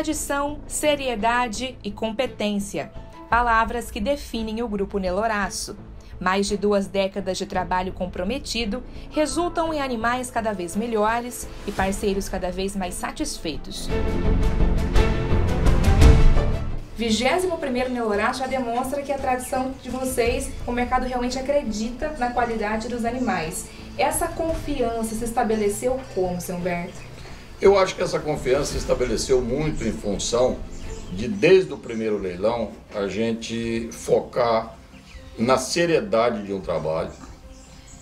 tradição, seriedade e competência, palavras que definem o Grupo Neloraço. Mais de duas décadas de trabalho comprometido resultam em animais cada vez melhores e parceiros cada vez mais satisfeitos. 21º Nelorá já demonstra que a tradição de vocês, o mercado realmente acredita na qualidade dos animais. Essa confiança se estabeleceu como, seu Humberto? Eu acho que essa confiança se estabeleceu muito em função de, desde o primeiro leilão, a gente focar na seriedade de um trabalho.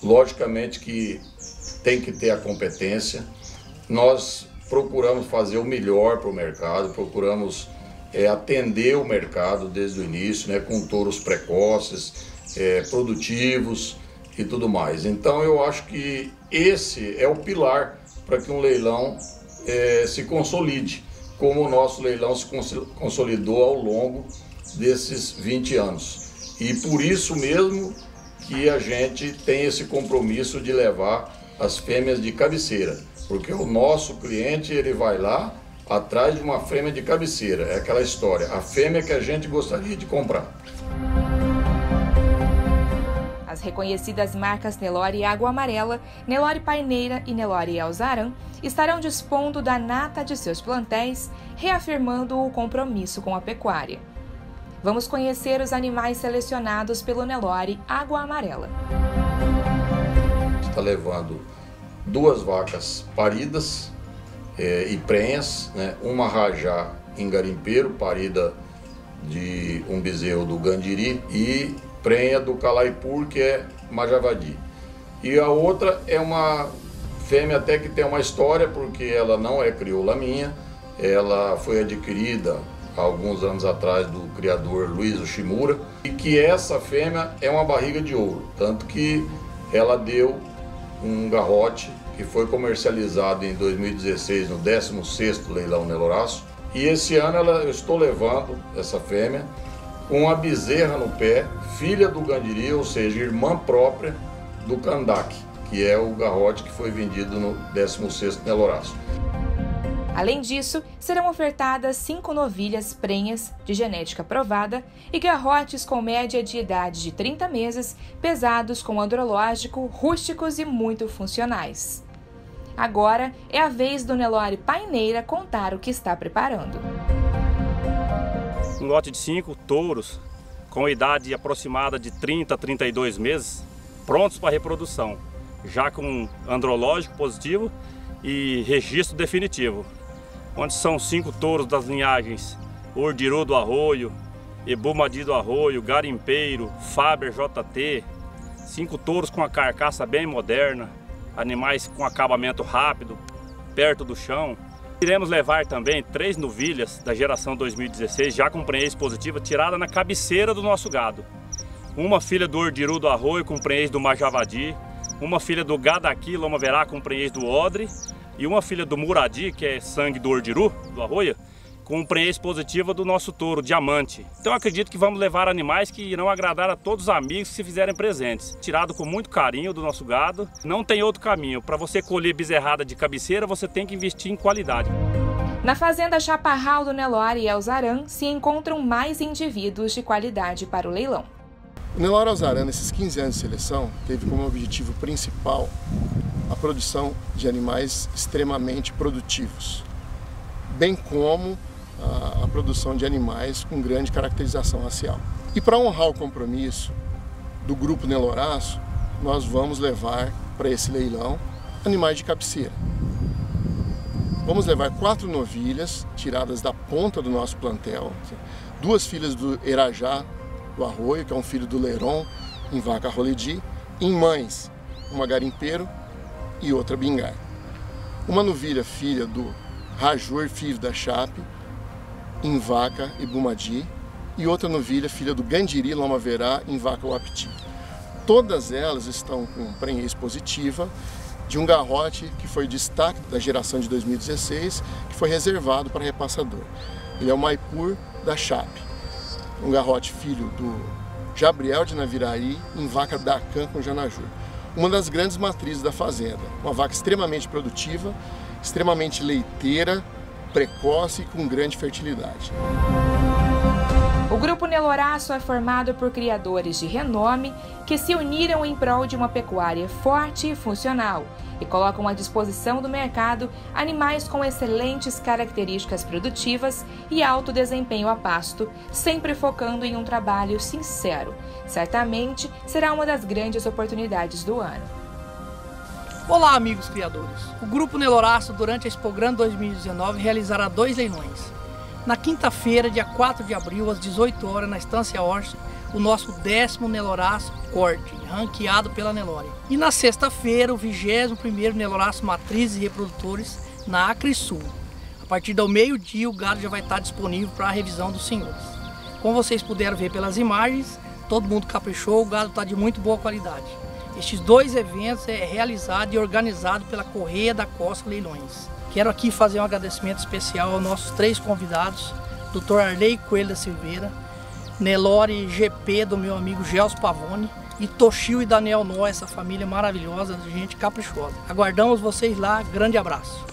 Logicamente que tem que ter a competência. Nós procuramos fazer o melhor para o mercado, procuramos é, atender o mercado desde o início, né, com touros precoces, é, produtivos e tudo mais. Então eu acho que esse é o pilar para que um leilão é, se consolide, como o nosso leilão se consolidou ao longo desses 20 anos. E por isso mesmo que a gente tem esse compromisso de levar as fêmeas de cabeceira, porque o nosso cliente ele vai lá atrás de uma fêmea de cabeceira. É aquela história, a fêmea que a gente gostaria de comprar. As reconhecidas marcas Nelore Água Amarela, Nelore Paineira e Nelore Alzaran estarão dispondo da nata de seus plantéis, reafirmando o compromisso com a pecuária. Vamos conhecer os animais selecionados pelo Nelore Água Amarela. Está levando duas vacas paridas, é, e prenhas, né? uma rajá em garimpeiro, parida de um bezerro do Gandiri e prenha do Calaipur, que é Majavadi. E a outra é uma fêmea até que tem uma história, porque ela não é crioula minha, ela foi adquirida há alguns anos atrás do criador Luiz Ushimura, e que essa fêmea é uma barriga de ouro, tanto que ela deu um garrote que foi comercializado em 2016 no 16º leilão Neloraço. E esse ano ela, eu estou levando essa fêmea com a bezerra no pé, filha do Gandiri, ou seja, irmã própria do Kandak, que é o garrote que foi vendido no 16º Neloraço. Além disso, serão ofertadas cinco novilhas prenhas de genética provada e garrotes com média de idade de 30 meses, pesados com andrológico, rústicos e muito funcionais. Agora é a vez do Nelore Paineira contar o que está preparando. Um lote de cinco touros com idade aproximada de 30 a 32 meses, prontos para reprodução, já com andrológico positivo e registro definitivo, onde são cinco touros das linhagens Ordiru do Arroio, Ebumadi do Arroio, Garimpeiro, Faber JT, cinco touros com a carcaça bem moderna, animais com acabamento rápido, perto do chão. Iremos levar também três novilhas da geração 2016, já com prenhez positiva, tirada na cabeceira do nosso gado. Uma filha do Ordiru do Arroio com prenhez do Majavadi, uma filha do Gadaqui, Loma Verá com prenhez do Odre e uma filha do Muradi, que é sangue do Ordiru, do Arroio, com prenhez positiva do nosso touro, diamante. Então acredito que vamos levar animais que irão agradar a todos os amigos que se fizerem presentes. Tirado com muito carinho do nosso gado, não tem outro caminho. Para você colher bezerrada de cabeceira, você tem que investir em qualidade. Na fazenda Chaparral do Nelore e Elzaran se encontram mais indivíduos de qualidade para o leilão. O Nelore Elzaran, nesses 15 anos de seleção, teve como objetivo principal a produção de animais extremamente produtivos, bem como a, a produção de animais com grande caracterização racial. E para honrar o compromisso do grupo Neloraço, nós vamos levar para esse leilão animais de cabeceira. Vamos levar quatro novilhas tiradas da ponta do nosso plantel, duas filhas do Erajá, do Arroio, que é um filho do Leiron, em vaca roledi, em mães, uma garimpeiro e outra bingar. Uma novilha filha do Rajur, filho da Chape, em vaca e Bumadi, e outra novilha, filha do Gandiri Loma Verá, em vaca Wapiti. Todas elas estão com prenhez positiva de um garrote que foi destaque da geração de 2016, que foi reservado para repassador. Ele é o Maipur da Chape, um garrote filho do Gabriel de Naviraí, em vaca Dacan com Janajur. Uma das grandes matrizes da fazenda, uma vaca extremamente produtiva, extremamente leiteira, precoce e com grande fertilidade. O Grupo Neloraço é formado por criadores de renome que se uniram em prol de uma pecuária forte e funcional e colocam à disposição do mercado animais com excelentes características produtivas e alto desempenho a pasto, sempre focando em um trabalho sincero. Certamente será uma das grandes oportunidades do ano. Olá, amigos criadores. O Grupo Neloraço, durante a Expogran 2019, realizará dois leilões na quinta-feira, dia 4 de abril, às 18 horas, na Estância Orson, o nosso décimo Neloraço corte, ranqueado pela Nelore. E na sexta-feira, o 21º Neloraço Matrizes e Reprodutores, na Acre Sul. A partir do meio-dia, o gado já vai estar disponível para a revisão dos senhores. Como vocês puderam ver pelas imagens, todo mundo caprichou, o gado está de muito boa qualidade. Estes dois eventos é realizado e organizado pela Correia da Costa Leilões. Quero aqui fazer um agradecimento especial aos nossos três convidados, Dr. Arley Coelho da Silveira, Nelore GP do meu amigo Gels Pavone e Toshio e Daniel Nó, essa família maravilhosa, gente caprichosa. Aguardamos vocês lá, grande abraço.